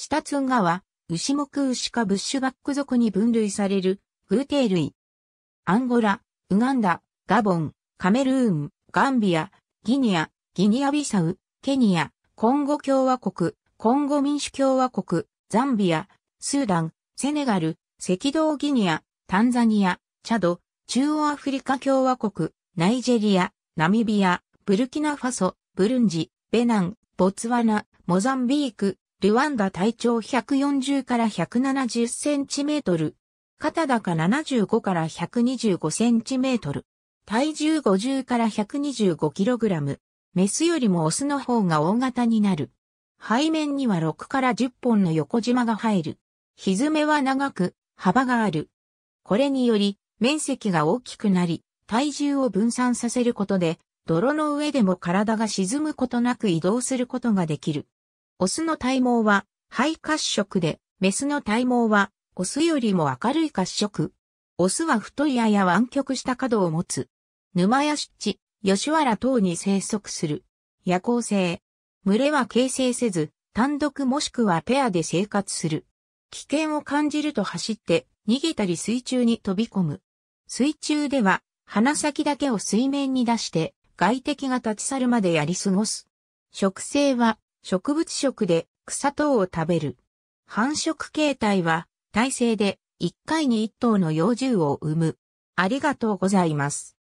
シタツンガは、牛目牛かブッシュバック属に分類される、偶蹄類。アンゴラ、ウガンダ、ガボン、カメルーン、ガンビア、ギニア、ギニアビサウ、ケニア、コンゴ共和国、コンゴ民主共和国、ザンビア、スーダン、セネガル、赤道ギニア、タンザニア、チャド、中央アフリカ共和国、ナイジェリア、ナミビア、ブルキナファソ、ブルンジ、ベナン、ボツワナ、モザンビーク、ルワンダ体長140から170センチメートル。肩高75から125センチメートル。体重50から125キログラム。メスよりもオスの方が大型になる。背面には6から10本の横縞が生える。蹄は長く、幅がある。これにより、面積が大きくなり、体重を分散させることで、泥の上でも体が沈むことなく移動することができる。オスの体毛は灰褐色で、メスの体毛はオスよりも明るい褐色。オスは太いやや湾曲した角を持つ。沼や湿地、吉原等に生息する。夜行性。群れは形成せず、単独もしくはペアで生活する。危険を感じると走って逃げたり水中に飛び込む。水中では鼻先だけを水面に出して外敵が立ち去るまでやり過ごす。食性は植物食で草等を食べる。繁殖形態は体制で1回に1頭の幼獣を産む。ありがとうございます。